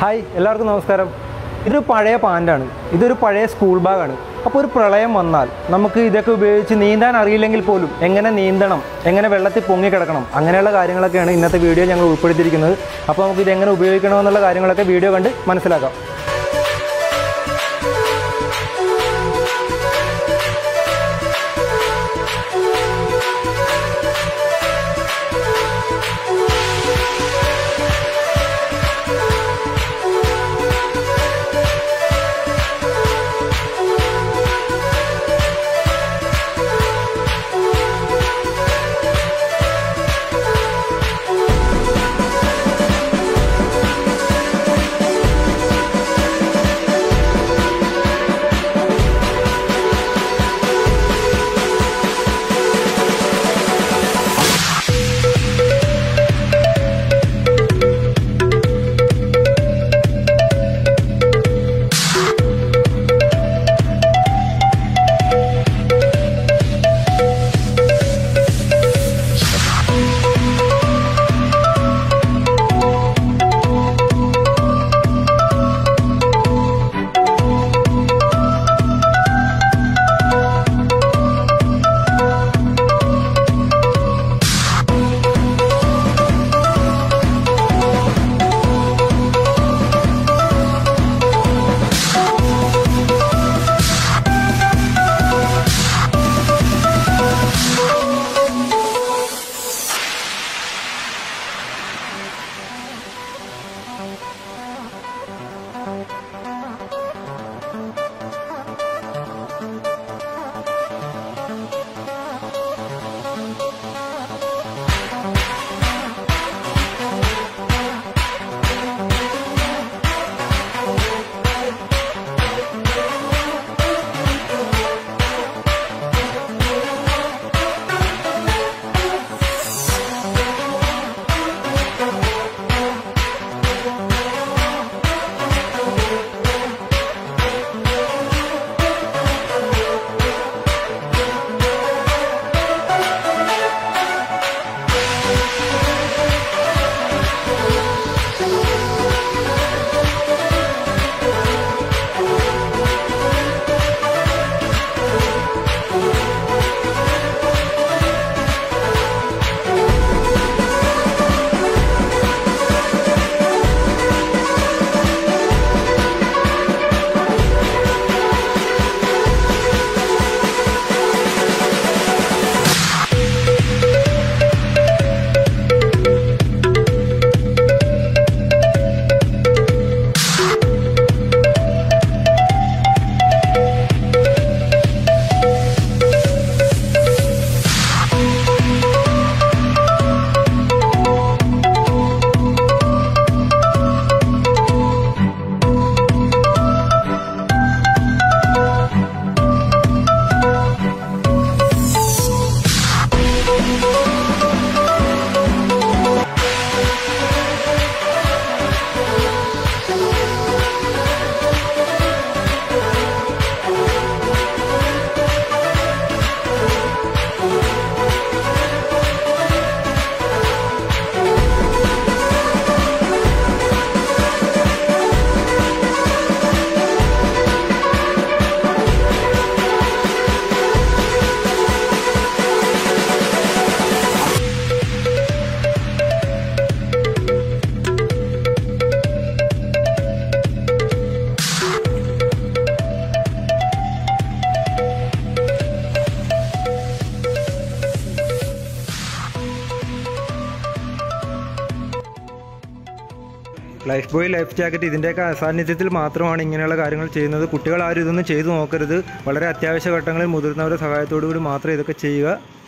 Hi എല്ലാവർക്കും നമസ്കാരം. ഇതൊരു പഴയ പാന്റാണ്. ഇതൊരു പഴയ സ്കൂൾ ബാഗാണ്. അപ്പോൾ ഒരു പ്രളയം വന്നാൽ നമുക്ക് ഇതൊക്കെ ഉപയോഗിച്ച് നീന്താൻ അറിയില്ലെങ്കിൽ പോലും എങ്ങനെ നീന്തണം എങ്ങനെ വെള്ളത്തിൽ പൊങ്ങി പൊങ്ങിക്കിടക്കണം അങ്ങനെയുള്ള കാര്യങ്ങളൊക്കെയാണ് ഇന്നത്തെ വീഡിയോ ഞങ്ങൾ ഉൾപ്പെടുത്തിയിരിക്കുന്നത്. അപ്പോൾ നമുക്ക് ഇതെങ്ങനെ ഉപയോഗിക്കണമെന്നുള്ള കാര്യങ്ങളൊക്കെ വീഡിയോ കണ്ട് മനസ്സിലാക്കാം. ലൈഫ് ബോയ് ലൈഫ് ജാക്കറ്റ് ഇതിന്റെയൊക്കെ അസാന്നിധ്യത്തിൽ മാത്രമാണ് ഇങ്ങനെയുള്ള കാര്യങ്ങൾ ചെയ്യുന്നത്. കുട്ടികൾ ആരും ഇതൊന്നും ചെയ്തു നോക്കരുത്. വളരെ അത്യാവശ്യ ഘട്ടങ്ങളിൽ മുതിർന്നവരുടെ സഹായത്തോടു കൂടി മാത്രമേ ഇതൊക്കെ ചെയ്യുക.